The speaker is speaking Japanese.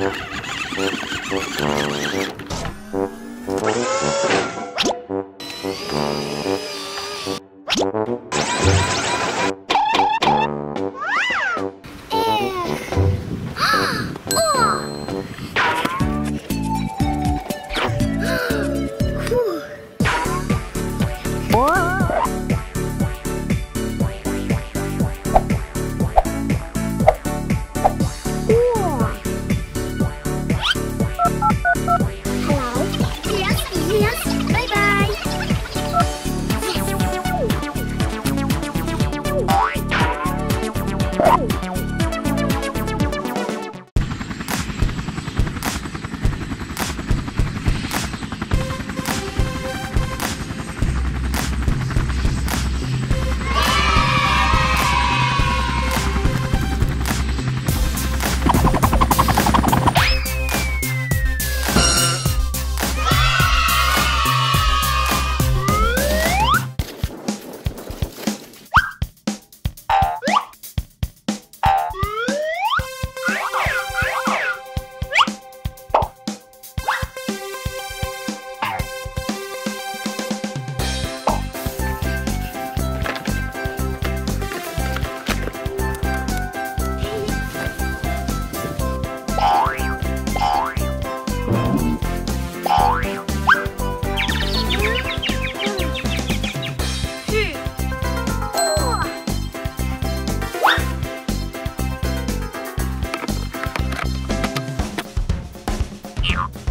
you you.